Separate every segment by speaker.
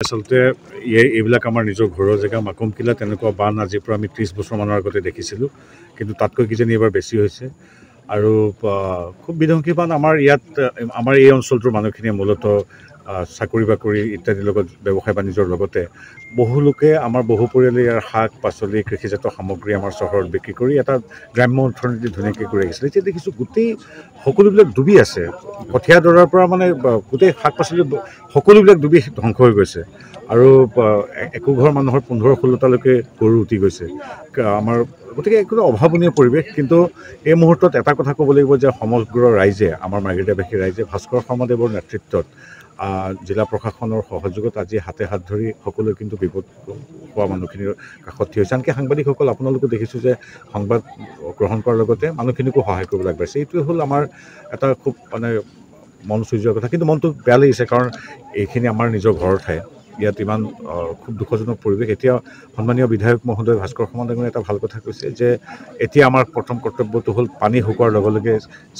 Speaker 1: আচলতে এই এইবিলাক আমাৰ নিজৰ ঘৰৰ জেগা মাকুমকিলা তেনেকুৱা বান আজিৰ পৰা আমি ত্ৰিছ বছৰমানৰ আগতে দেখিছিলোঁ। কিন্তু তাতকৈ কিজানি এইবাৰ বেছি হৈছে। আৰু খুব বিধ্বংসী বান আমাৰ ইয়াত আমাৰ এই অঞ্চলটোৰ মানুহখিনিয়ে মূলতঃ চাকৰি বাকৰি ইত্যাদিৰ লগত ব্যৱসায় বাণিজ্যৰ লগতে বহু লোকে আমাৰ বহু পৰিয়ালে ইয়াৰ শাক পাচলি কৃষিজাত সামগ্ৰী আমাৰ চহৰত বিক্ৰী কৰি এটা গ্ৰাম্য অৰ্থনীতি ধুনীয়াকৈ কৰি আহিছিলে। এতিয়া দেখিছোঁ গোটেই সকলোবিলাক ডুবি আছে। কঠীয়া দৰাৰ পৰা মানে গোটেই শাক পাচলি সকলোবিলাক ডুবি ধ্বংস হৈ গৈছে। আৰু একো ঘৰ মানুহৰ পোন্ধৰ ষোল্লটালৈকে গৰু উটি গৈছে। আমাৰ গতিকে একো অভাৱনীয় পৰিৱেশ কিন্তু এই মুহূৰ্তত এটা কথা ক'ব লাগিব যে সমগ্ৰ ৰাইজে আমাৰ মাৰ্ঘেৰিটাবাসী ৰাইজে ভাস্কৰ শৰ্মাদেৱৰ নেতৃত্বত জিলা প্ৰশাসনৰ সহযোগত আজি হাতে হাত ধৰি সকলোৱে কিন্তু বিপদ হোৱা মানুহখিনিৰ কাষত থিয় হৈছে। আনকি সাংবাদিকসকল আপোনালোকে দেখিছোঁ যে সংবাদ গ্ৰহণ কৰাৰ লগতে মানুহখিনিকো সহায় কৰিব আগবাঢ়িছে। এইটোৱে হ'ল আমাৰ এটা খুব মানে মন চুই যোৱা কথা। কিন্তু মনটো বেয়া লাগিছে কাৰণ এইখিনি আমাৰ নিজৰ ঘৰৰ ঠাই। ইয়াত ইমান খুব দুখজনক পৰিৱেশ। এতিয়া সন্মানীয় বিধায়ক মহোদয় ভাস্কৰ সমাধানে এটা ভাল কথা কৈছে যে এতিয়া আমাৰ প্ৰথম কৰ্তব্যটো হ'ল পানী শুকোৱাৰ লগে লগে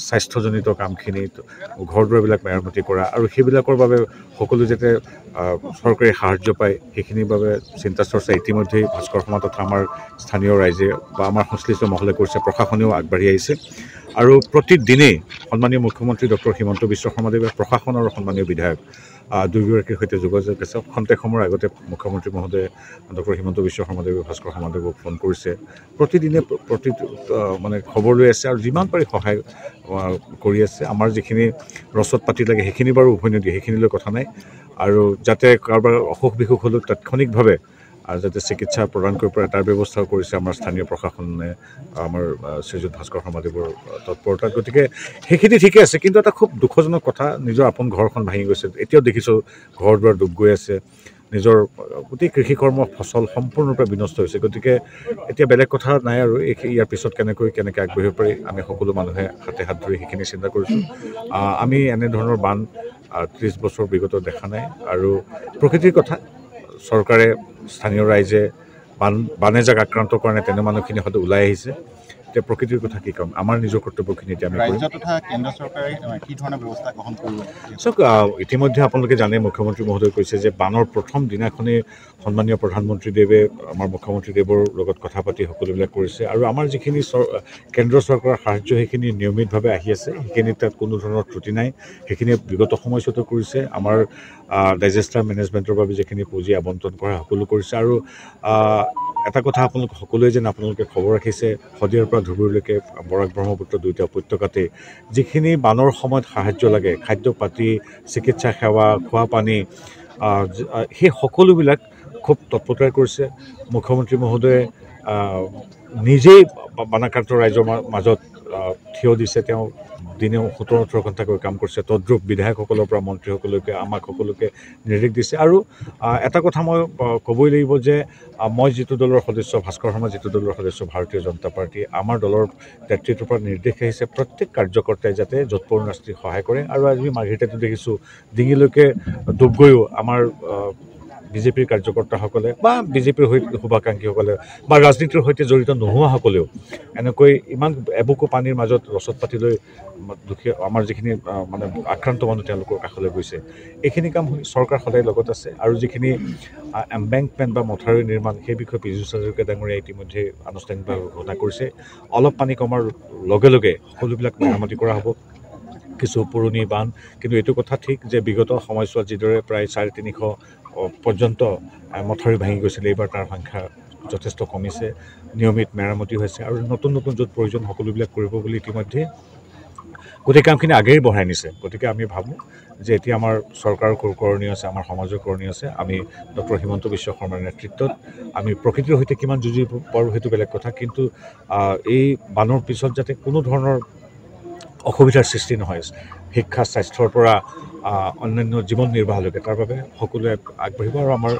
Speaker 1: স্বাস্থ্যজনিত কামখিনি ঘৰ দুৱাৰবিলাক মেৰামতি কৰা আৰু সেইবিলাকৰ বাবে সকলো যাতে চৰকাৰী সাহাৰ্য পায় সেইখিনিৰ বাবে চিন্তা চৰ্চা ইতিমধ্যেই ভাস্কৰ সমাজ তথা আমাৰ স্থানীয় ৰাইজে বা আমাৰ সংশ্লিষ্ট মহলে কৰিছে প্ৰশাসনেও আগবাঢ়ি আহিছে। আৰু প্ৰতিদিনেই সন্মানীয় মুখ্যমন্ত্ৰী ডক্টৰ হিমন্ত বিশ্ব শৰ্মাদেৱে প্ৰশাসন আৰু সন্মানীয় বিধায়ক দুয়োগৰাকীৰ সৈতে যোগাযোগ আছে। খন্তেক সময়ৰ আগতে মুখ্যমন্ত্ৰী মহোদয়ে ডক্টৰ হিমন্ত বিশ্ব শৰ্মাদেৱে ভাস্কৰ শৰ্মাদেৱক ফোন কৰিছে। প্ৰতিদিনে প্ৰ- প্ৰতি মানে খবৰ লৈ আছে আৰু যিমান পাৰি সহায় কৰি আছে। আমাৰ যিখিনি ৰচদ পাতি লাগে সেইখিনি বাৰু উভৈনদী সেইখিনিলৈ কথা নাই। আৰু যাতে কাৰোবাৰ অসুখ বিসুখ হ'লেও তাৎক্ষণিকভাৱে আৰু যাতে চিকিৎসা প্ৰদান কৰিব পাৰে তাৰ ব্যৱস্থাও কৰিছে আমাৰ স্থানীয় প্ৰশাসনে আমাৰ শ্ৰীযুত ভাস্কৰ শৰ্মাদেৱৰ আহ, তৎপৰতাত। গতিকে সেইখিনি ঠিকে আছে কিন্তু এটা খুব দুখজনক কথা নিজৰ আপোন ঘৰখন ভাঙি গৈছে। এতিয়াও দেখিছোঁ ঘৰ দুৱাৰ ডুব গৈ আছে। নিজৰ গোটেই কৃষি কৰ্ম ফচল সম্পূৰ্ণৰূপে বিনষ্ট হৈছে। গতিকে এতিয়া বেলেগ কথা নাই আৰু এই ইয়াৰ পিছত কেনেকৈ কেনেকৈ আগবাঢ়িব পাৰি আমি সকলো মানুহে হাতে হাত ধৰি সেইখিনি চিন্তা কৰিছোঁ। আমি এনেধৰণৰ বান ত্ৰিছ বছৰ বিগত দেখা নাই। আৰু প্ৰকৃতিৰ কথা চৰকাৰে স্থানীয় ৰাইজে বান বানে যাক আক্ৰান্ত কৰা নাই তেনে মানুহখিনি হয়তো ওলাই আহিছে। এতিয়া প্ৰকৃতিৰ কথা কি ক'ম? আমাৰ নিজৰ কৰ্তব্যখিনি এতিয়া আমি
Speaker 2: ৰাজ্য তথা কেন্দ্ৰ চৰকাৰে কি ধৰণৰ ব্যৱস্থা গ্ৰহণ কৰিব?
Speaker 1: চাওক ইতিমধ্যে আপোনালোকে জানে মুখ্যমন্ত্ৰী মহোদয়ে কৈছে যে বানৰ প্ৰথম দিনাখনেই সন্মানীয় প্ৰধানমন্ত্ৰীদেৱে আমাৰ মুখ্যমন্ত্ৰীদেৱৰ লগত কথা পাতি সকলোবিলাক কৰিছে। আৰু আমাৰ যিখিনি কেন্দ্ৰ চৰকাৰৰ সাহাৰ্য সেইখিনি নিয়মিতভাৱে আহি আছে। সেইখিনি তাত কোনো ধৰণৰ ত্ৰুটি নাই। সেইখিনি বিগত সময়ছোৱাতো কৰিছে। আমাৰ ডাইজেষ্টাৰ মেনেজমেণ্টৰ বাবে যিখিনি পুঁজি আবণ্টন কৰা সকলো কৰিছে। আৰু এটা কথা আপোনালোক সকলোৱে যেন আপোনালোকে খবৰ ৰাখিছে শদিয়াৰ পৰা ধুবুৰীলৈকে বৰাক ব্ৰহ্মপুত্ৰ দুয়োটা উপত্যকাতে যিখিনি বানৰ সময়ত সাহাৰ্য লাগে খাদ্য পাতি চিকিৎসা সেৱা খোৱা পানী সেই সকলোবিলাক খুব তৎপৰতাৰে কৰিছে। মুখ্যমন্ত্ৰী মহোদয়ে নিজেই বানাক্ৰান্ত ৰাইজৰ মাজত থিয় দিছে। তেওঁ দিনে সোতৰ ওঠৰ ঘণ্টাকৈ কাম কৰিছে। তদ্ৰূপ বিধায়কসকলৰ পৰা মন্ত্ৰীসকলকে আমাক সকলোকে নিৰ্দেশ দিছে। আৰু এটা কথা মই ক'বই লাগিব যে মই যিটো দলৰ সদস্য ভাস্কৰ শৰ্মা যিটো দলৰ সদস্য ভাৰতীয় জনতা পাৰ্টী আমাৰ দলৰ নেতৃত্বৰ পৰা নিৰ্দেশ আহিছে প্ৰত্যেক কাৰ্যকৰ্তাই যাতে যৎপৰ নাস্তি সহায় কৰে। আৰু আজি মাৰ্ঘেৰিটাতো দেখিছোঁ ডিঙিলৈকে ডুব গৈও আমাৰ বিজেপিৰ কাৰ্যকৰ্তাসকলে বা বিজেপিৰ সৈতে শুভাকাংক্ষীসকলে বা ৰাজনীতিৰ সৈতে জড়িত নোহোৱাসকলেও এনেকৈ ইমান এবুকু পানীৰ মাজত ৰচদ পাতি লৈ দুখীয়া আমাৰ যিখিনি মানে আক্ৰান্ত মানুহ তেওঁলোকৰ কাষলৈ গৈছে। এইখিনি কাম চৰকাৰ সদায় লগত আছে আৰু যিখিনি এম্বেংকমেণ্ট বা মথাউৰি নিৰ্মাণ সেই বিষয়ে পীযুষ হাজৰিকা ডাঙৰীয়াই ইতিমধ্যে আনুষ্ঠানিকভাৱে ঘোষণা কৰিছে। অলপ পানী কমাৰ লগে লগে সকলোবিলাক মেৰামতি কৰা হ'ব। কিছু পুৰণি বান্ধ কিন্তু এইটো কথা ঠিক যে বিগত সময়ছোৱাত যিদৰে প্ৰায় চাৰে তিনিশ পৰ্যন্ত মথাউৰি ভাঙি গৈছিলে এইবাৰ তাৰ সংখ্যা যথেষ্ট কমিছে নিয়মিত মেৰামতি হৈছে আৰু নতুন নতুন য'ত প্ৰয়োজন সকলোবিলাক কৰিব বুলি ইতিমধ্যে গোটেই কামখিনি আগেই বঢ়াই নিছে। গতিকে আমি ভাবোঁ যে এতিয়া আমাৰ চৰকাৰৰ কৰ- কৰণীয় আছে আমাৰ সমাজৰ কৰণীয় আছে। আমি ডক্টৰ হিমন্ত বিশ্ব শৰ্মাৰ নেতৃত্বত আমি প্ৰকৃতিৰ সৈতে কিমান যুঁজিব পাৰোঁ সেইটো বেলেগ কথা। কিন্তু এই বানৰ পিছত যাতে কোনো ধৰণৰ অসুবিধাৰ সৃষ্টি নহয় শিক্ষা স্বাস্থ্যৰ পৰা অন্যান্য জীৱন নিৰ্বাহলৈকে তাৰ বাবে সকলোৱে আগবাঢ়িব আৰু আমাৰ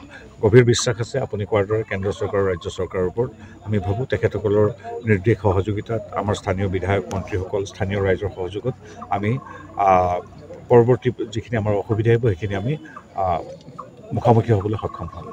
Speaker 1: গভীৰ বিশ্বাস আছে আপুনি কোৱাৰ দৰে কেন্দ্ৰ চৰকাৰ আৰু ৰাজ্য চৰকাৰৰ ওপৰত। আমি ভাবোঁ তেখেতসকলৰ নিৰ্দেশ সহযোগিতাত আমাৰ স্থানীয় বিধায়ক মন্ত্ৰীসকল স্থানীয় ৰাইজৰ সহযোগত আমি পৰৱৰ্তী যিখিনি আমাৰ অসুবিধা আহিব সেইখিনি আমি মুখামুখি হ'বলৈ সক্ষম হ'ম।